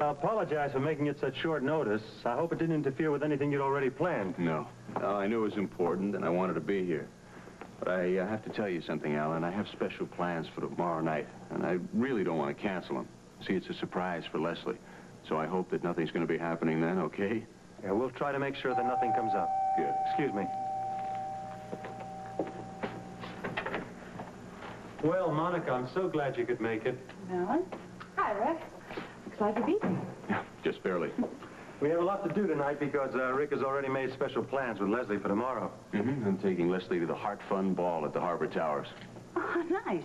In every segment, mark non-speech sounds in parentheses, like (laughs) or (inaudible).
I apologize for making it such short notice. I hope it didn't interfere with anything you'd already planned. No. No, I knew it was important, and I wanted to be here. But I uh, have to tell you something, Alan. I have special plans for tomorrow night, and I really don't want to cancel them. See, it's a surprise for Leslie. So I hope that nothing's going to be happening then, okay? Yeah, we'll try to make sure that nothing comes up. Good. Excuse me. Well, Monica, I'm so glad you could make it. Alan? Hi, Rick. Looks like you beat (laughs) me. Just barely. We have a lot to do tonight because uh, Rick has already made special plans with Leslie for tomorrow. Mm-hmm. I'm taking Leslie to the Heart Fund Ball at the Harbor Towers. Oh, nice.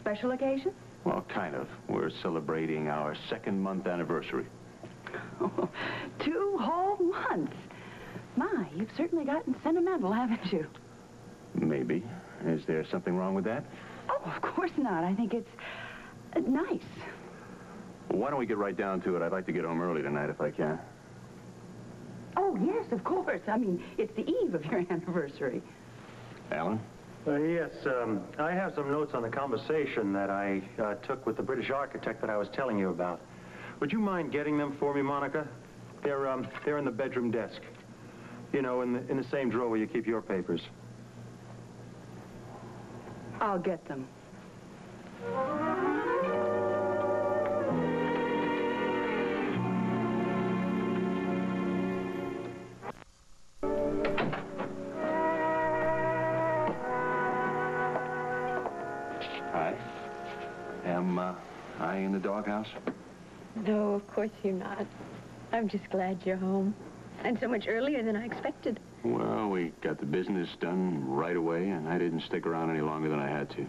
Special occasion? Well, kind of. We're celebrating our second month anniversary. Oh, (laughs) two whole months. My, you've certainly gotten sentimental, haven't you? Maybe. Is there something wrong with that? Oh, of course not. I think it's uh, nice. Well, why don't we get right down to it? I'd like to get home early tonight if I can. Oh, yes, of course. I mean, it's the eve of your (laughs) anniversary. Alan? Uh, yes, um, I have some notes on the conversation that I uh, took with the British architect that I was telling you about. Would you mind getting them for me, Monica? They're, um, they're in the bedroom desk. You know, in the, in the same drawer where you keep your papers. I'll get them. Doghouse? No, of course you're not. I'm just glad you're home. And so much earlier than I expected. Well, we got the business done right away, and I didn't stick around any longer than I had to.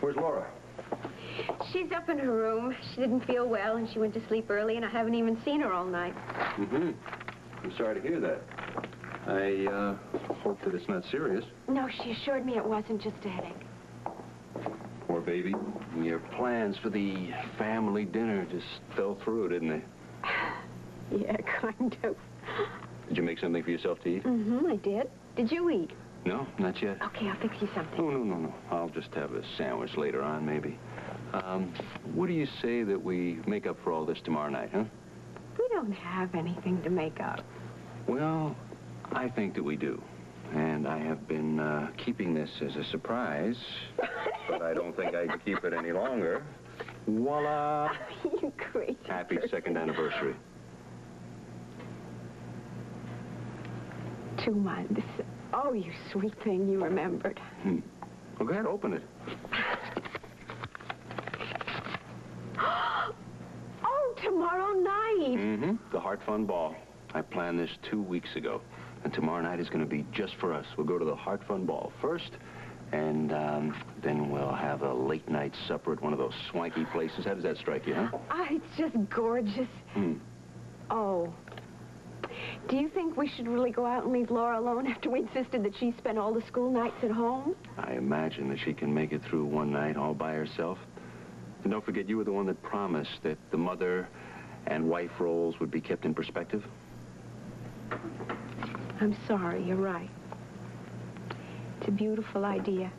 Where's Laura? She's up in her room. She didn't feel well, and she went to sleep early, and I haven't even seen her all night. Mm-hmm. I'm sorry to hear that. I uh, hope that it's not serious. No, she assured me it wasn't just a headache. Poor baby. Your plans for the family dinner just fell through, didn't they? (sighs) Yeah, kind of. Did you make something for yourself to eat? Mm-hmm, I did. Did you eat? No, not yet. Okay, I'll fix you something. Oh, no, no, no. I'll just have a sandwich later on, maybe. Um, what do you say that we make up for all this tomorrow night, huh? We don't have anything to make up. Well, I think that we do. And I have been uh, keeping this as a surprise, but I don't think I can keep it any longer. Voila! (laughs) you crazy Happy person. second anniversary. Two months. Oh, you sweet thing, you remembered. Hmm. Well, go ahead, open it. (gasps) Oh, tomorrow night. Mm-hmm. The Heart Fund Ball. I planned this two weeks ago. And tomorrow night is going to be just for us. We'll go to the Heart Fund Ball first, and um, then we'll have a late night supper at one of those swanky places. How does that strike you, huh? Ah, it's just gorgeous. Hmm. Oh. Do you think we should really go out and leave Laura alone after we insisted that she spend all the school nights at home? I imagine that she can make it through one night all by herself. And don't forget, you were the one that promised that the mother and wife roles would be kept in perspective. I'm sorry, you're right. It's a beautiful idea,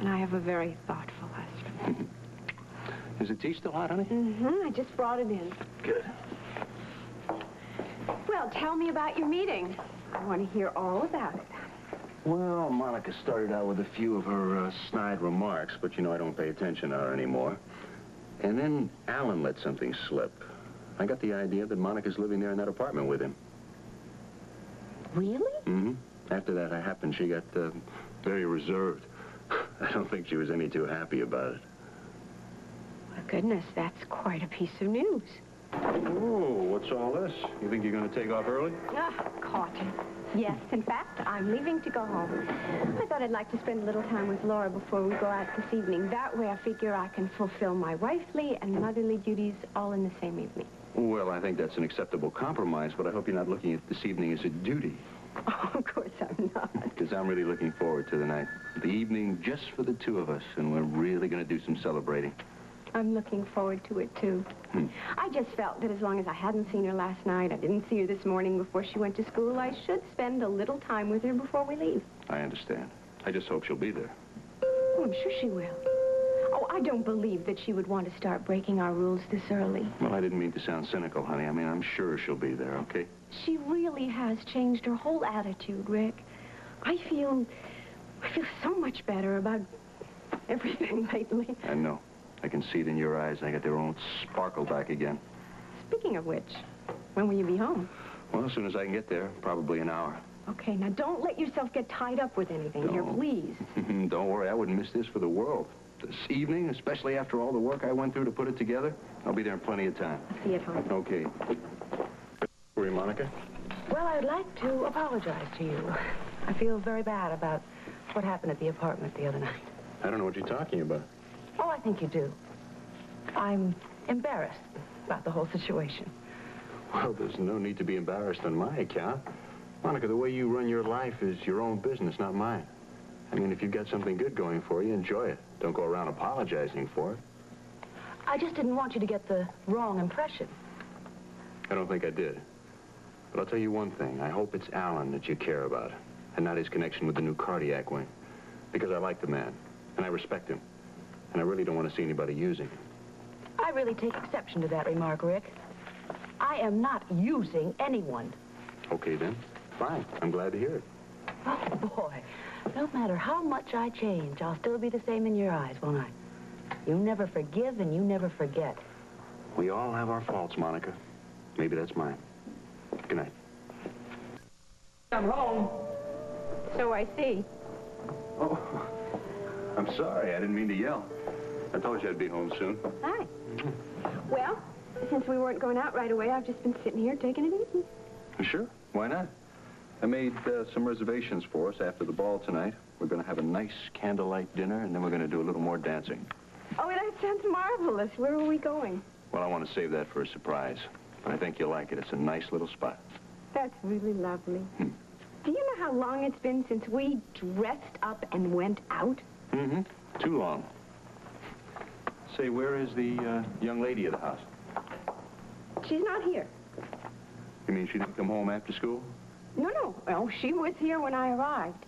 and I have a very thoughtful husband. (laughs) Is the tea still hot, honey? Mm-hmm, I just brought it in. Good. Well, tell me about your meeting. I want to hear all about it. Well, Monica started out with a few of her uh, snide remarks, but you know I don't pay attention to her anymore. And then Alan let something slip. I got the idea that Monica's living there in that apartment with him. Really? Mm-hmm. After that I happened, she got uh, very reserved. (laughs) I don't think she was any too happy about it. Well, goodness, that's quite a piece of news. Oh, what's all this? You think you're going to take off early? Ah, caught. Yes, in fact, I'm leaving to go home. I thought I'd like to spend a little time with Laura before we go out this evening. That way I figure I can fulfill my wifely and motherly duties all in the same evening. Well, I think that's an acceptable compromise, but I hope you're not looking at this evening as a duty. (laughs) Oh, of course I'm not. Because I'm really looking forward to the night. The evening just for the two of us, and we're really going to do some celebrating. I'm looking forward to it, too. Hmm. I just felt that as long as I hadn't seen her last night, I didn't see her this morning before she went to school, I should spend a little time with her before we leave. I understand. I just hope she'll be there. Oh, I'm sure she will. I I don't believe that she would want to start breaking our rules this early. Well, I didn't mean to sound cynical, honey. I mean, I'm sure she'll be there, okay? She really has changed her whole attitude, Rick. I feel... I feel so much better about everything (laughs) lately. I know. I can see it in your eyes. They got their own sparkle back again. Speaking of which, when will you be home? Well, as soon as I can get there, probably an hour. Okay, now don't let yourself get tied up with anything here, please. (laughs) Don't worry, I wouldn't miss this for the world. This evening, especially after all the work I went through to put it together, I'll be there in plenty of time. See you at home. Okay. You, Monica? Well, I'd like to apologize to you. I feel very bad about what happened at the apartment the other night. I don't know what you're talking about. Oh, I think you do. I'm embarrassed about the whole situation. Well, there's no need to be embarrassed on my account. Monica, the way you run your life is your own business, not mine. I mean, if you've got something good going for you, enjoy it. Don't go around apologizing for it. I just didn't want you to get the wrong impression. I don't think I did. But I'll tell you one thing. I hope it's Alan that you care about, and not his connection with the new cardiac wing. Because I like the man, and I respect him. And I really don't want to see anybody using him. I really take exception to that remark, Rick. I am not using anyone. Okay, then. Fine. I'm glad to hear it. Oh, boy. No matter how much I change, I'll still be the same in your eyes, won't I? You never forgive and you never forget. We all have our faults, Monica. Maybe that's mine. Good night. I'm home. So I see. Oh, I'm sorry. I didn't mean to yell. I told you I'd be home soon. Hi. Well, since we weren't going out right away, I've just been sitting here taking it easy. Sure. Why not? I made uh, some reservations for us after the ball tonight. We're going to have a nice candlelight dinner, and then we're going to do a little more dancing. Oh, that sounds marvelous. Where are we going? Well, I want to save that for a surprise. But I think you'll like it. It's a nice little spot. That's really lovely. Hmm. Do you know how long it's been since we dressed up and went out? Mm-hmm. Too long. Say, where is the uh, young lady of the house? She's not here. You mean she didn't come home after school? No, no. Well, she was here when I arrived.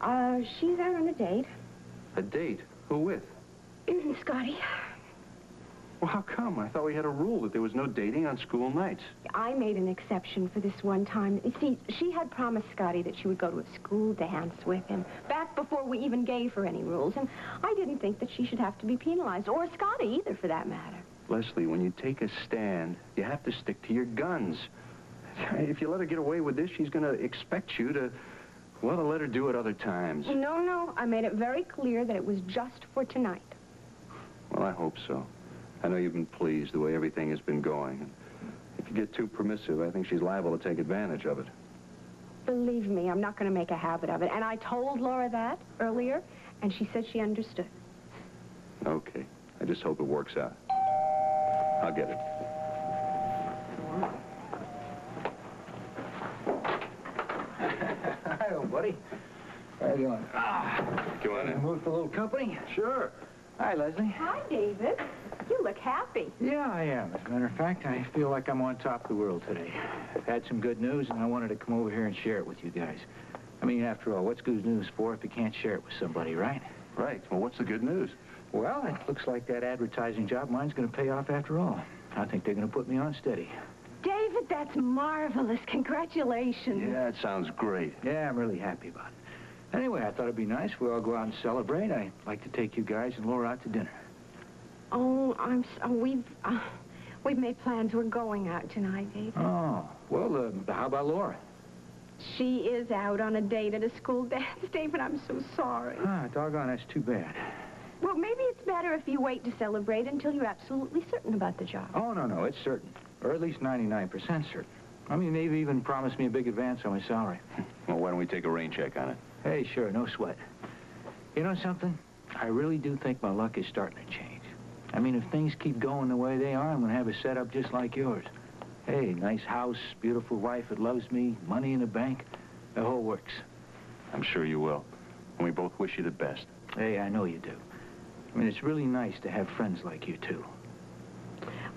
Uh, she's out on a date. A date? Who with? Scotty, Well, how come? I thought we had a rule that there was no dating on school nights. I made an exception for this one time. You see, she had promised Scotty that she would go to a school dance with him back before we even gave her any rules, and I didn't think that she should have to be penalized, or Scotty either, for that matter. Leslie, when you take a stand, you have to stick to your guns. (laughs) If you let her get away with this, she's going to expect you to, well, to let her do it other times. No, no, I made it very clear that it was just for tonight. Well, I hope so. I know you've been pleased the way everything has been going. If you get too permissive, I think she's liable to take advantage of it. Believe me, I'm not going to make a habit of it. And I told Laura that earlier, and she said she understood. Okay. I just hope it works out. I'll get it. Hi, old buddy. How you doing? Ah, come on You in. moved a little company? Sure. Hi, Leslie. Hi, David. You look happy. Yeah, I am. As a matter of fact, I feel like I'm on top of the world today. I've had some good news, and I wanted to come over here and share it with you guys. I mean, after all, what's good news for if you can't share it with somebody, right? Right. Well, what's the good news? Well, it looks like that advertising job of mine's going to pay off after all. I think they're going to put me on steady. David, that's marvelous. Congratulations. Yeah, it sounds great. Yeah, I'm really happy about it. Anyway, I thought it'd be nice. We all go out and celebrate. I'd like to take you guys and Laura out to dinner. Oh, I'm so, we've, uh, we've made plans. We're going out tonight, David. Oh, well, uh, how about Laura? She is out on a date at a school (laughs) dance, David. I'm so sorry. Ah, doggone, that's too bad. Well, maybe it's better if you wait to celebrate until you're absolutely certain about the job. Oh, no, no, it's certain. Or at least 99% certain. I mean, they've even promised me a big advance on my salary. (laughs) Well, why don't we take a rain check on it? Hey, sure, no sweat. You know something? I really do think my luck is starting to change. I mean, if things keep going the way they are, I'm going to have a setup just like yours. Hey, nice house, beautiful wife that loves me, money in the bank. The whole works. I'm sure you will. And we both wish you the best. Hey, I know you do. I mean, it's really nice to have friends like you, too.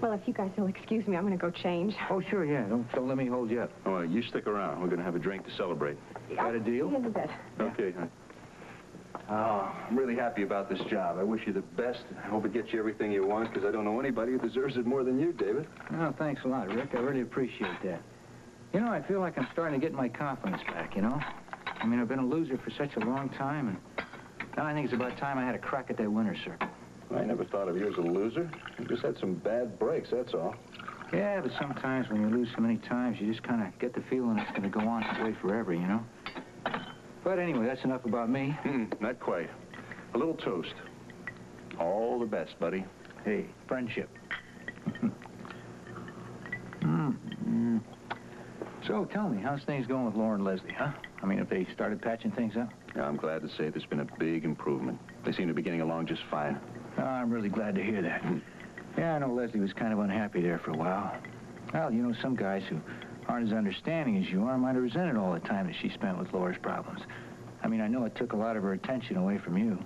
Well, if you guys will excuse me, I'm going to go change. Oh, sure, yeah. Don't, don't let me hold you up. Oh, you stick around. We're going to have a drink to celebrate. Got a deal? See you in a bit. Okay, honey. Oh, I'm really happy about this job. I wish you the best. I hope it gets you everything you want, because I don't know anybody who deserves it more than you, David. Oh, thanks a lot, Rick. I really appreciate that. You know, I feel like I'm starting to get my confidence back, you know? I mean, I've been a loser for such a long time, and now I think it's about time I had a crack at that winner's circle. I never thought of you as a loser. You just had some bad breaks, that's all. Yeah, but sometimes when you lose so many times, you just kind of get the feeling it's going to go on that way forever, you know? But anyway, that's enough about me. Hmm, not quite. A little toast. All the best, buddy. Hey, friendship. (laughs) mm. Mm. So, tell me, how's things going with Lauren Leslie, huh? I mean, have they started patching things up? Yeah, I'm glad to say there's been a big improvement. They seem to be getting along just fine. Oh, I'm really glad to hear that. Yeah, I know Leslie was kind of unhappy there for a while. Well, you know, some guys who aren't as understanding as you are might have resented all the time that she spent with Laura's problems. I mean, I know it took a lot of her attention away from you.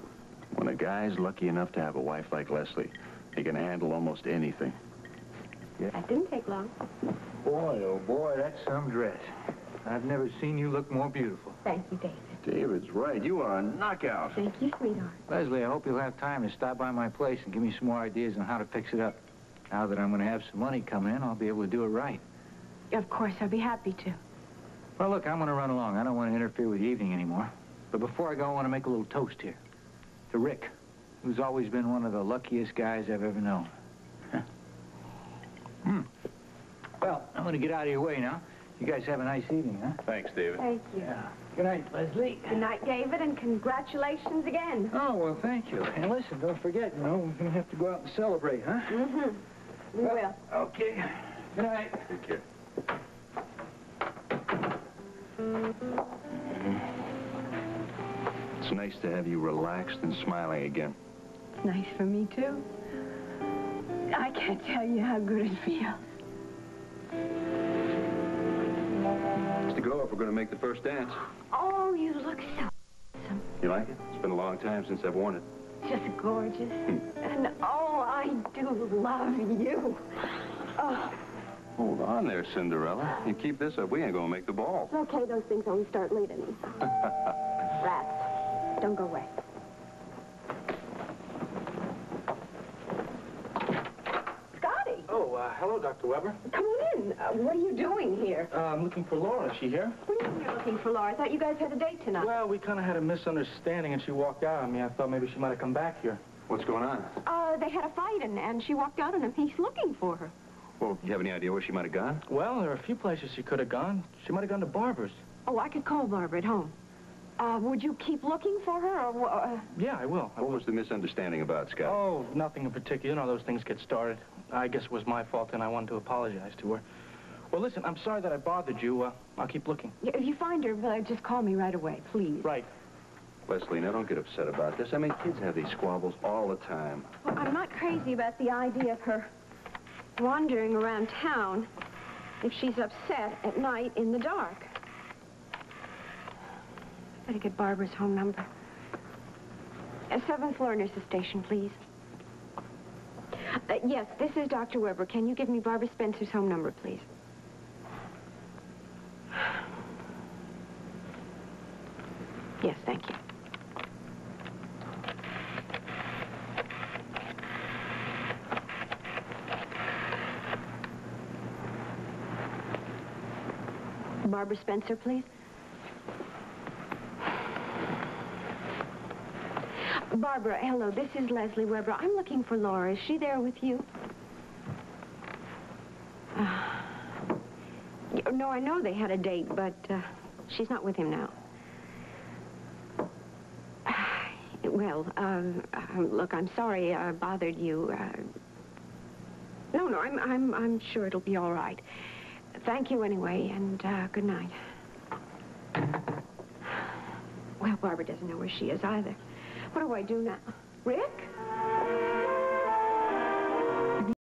When a guy's lucky enough to have a wife like Leslie, he can handle almost anything. Yeah. That didn't take long. Boy, oh boy, that's some dress. I've never seen you look more beautiful. Thank you, David. David's right. You are a knockout. Thank you, sweetheart. Leslie, I hope you'll have time to stop by my place and give me some more ideas on how to fix it up. Now that I'm going to have some money come in, I'll be able to do it right. Of course, I'll be happy to. Well, look, I'm going to run along. I don't want to interfere with the evening anymore. But before I go, I want to make a little toast here. To Rick, who's always been one of the luckiest guys I've ever known. (laughs) hmm. Well, I'm going to get out of your way now. You guys have a nice evening, huh? Thanks, David. Thank you. Yeah. Good night, Leslie. Good night, David, and congratulations again. Oh, well, thank you. And listen, don't forget, you know, we're going to have to go out and celebrate, huh? Mm-hmm. We will. Okay. Good night. Take care. It's nice to have you relaxed and smiling again. It's nice for me, too. I can't tell you how good it feels. We're going to make the first dance. Oh, you look so You like it? It's been a long time since I've worn it. just gorgeous. Hmm. And oh, I do love you. Oh, Hold on there, Cinderella. You keep this up, we ain't going to make the ball. it's okay. Those things only start late anyway. (laughs) Rats. Don't go away. Scotty, Oh, uh, hello, Dr. Webber. come on in. Uh, what are you doing here? Uh, I'm looking for Laura. Is she here? What do you mean you're looking for Laura? I thought you guys had a date tonight. Well, we kind of had a misunderstanding, and she walked out on me. I thought maybe she might have come back here. What's going on? Uh, they had a fight, and, and she walked out on him. He's looking for her. Well, do you have any idea where she might have gone? Well, there are a few places she could have gone. She might have gone to Barbara's. Oh, I could call Barbara at home. Uh, would you keep looking for her, or... wha- Uh, Yeah, I will. I What will. was the misunderstanding about, Scott? Oh, nothing in particular. You know those things get started. I guess it was my fault, and I wanted to apologize to her. Well, listen, I'm sorry that I bothered you. Uh, I'll keep looking. yeah, if you find her, uh, just call me right away, please. Right. Leslie, now don't get upset about this. I mean, kids have these squabbles all the time. Well, I'm not crazy about the idea of her wandering around town if she's upset at night in the dark. Better get Barbara's home number. Uh, seventh floor nurse's station, please. Uh, yes, this is Dr. Webber. Can you give me Barbara Spencer's home number, please? Yes, thank you. Barbara Spencer, please. Barbara, hello, this is Leslie Webber. I'm looking for Laura. Is she there with you? Uh, no, I know they had a date, but uh, she's not with him now. (sighs) Well, um, uh, look, I'm sorry I bothered you. Uh, no, no, I'm, I'm, I'm sure it'll be all right. Thank you anyway, and uh, good night. (sighs) Well, Barbara doesn't know where she is either. What do I do now? Rick?